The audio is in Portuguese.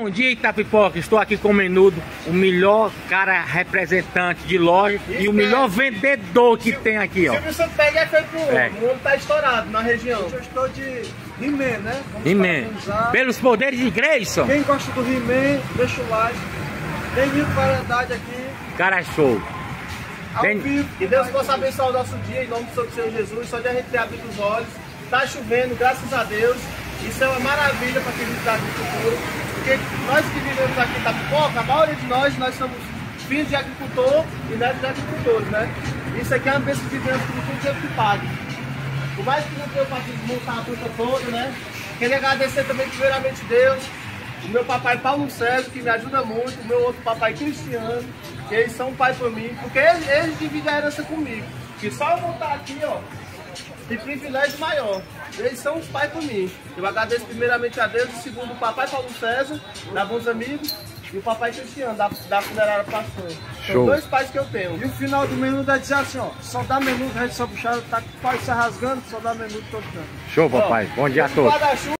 Bom dia Itapipoca, estou aqui com o Menudo, o melhor cara representante de loja e o melhor vendedor que tem aqui, ó. Silvio Santos pega é feito pro É. homem, o homem tá estourado na região. Eu estou de He-Man, né? He-Man. Pelos poderes de Grayson, Quem gosta do He-Man, deixa o like. Tem mil variedade aqui, cara show. ao Tem- vivo. Que Deus possa abençoar o nosso dia em nome do Senhor Senhor Jesus, só de a gente ter abrido os olhos. Tá chovendo, graças a Deus. Isso é uma maravilha para quem vive da agricultura. Porque nós que vivemos aqui em Tapipoca, a maioria de nós, nós somos filhos de agricultor e netos de agricultores, né? Isso aqui é uma bênção de Deus que não tem dinheiro que pague. Por mais que não tenha para montar a fruta toda, né? Queria agradecer também primeiramente Deus, o meu papai Paulo César, que me ajuda muito, o meu outro papai Cristiano, que eles são pai para mim, porque eles, eles dividem a herança comigo. Que só eu montar aqui, ó, tem privilégio maior. Eles são os pais para mim. Eu agradeço primeiramente a Deus, e segundo o papai Paulo César, da Bons Amigos, e o papai Cristiano, da, da funerária Pastor. São Show. dois pais que eu tenho. E o final do menu vai dizer assim, ó. Só dá menu, a gente só puxar, tá com o pai se rasgando, só dá menu todo canto. Show, papai. Bom dia a todos.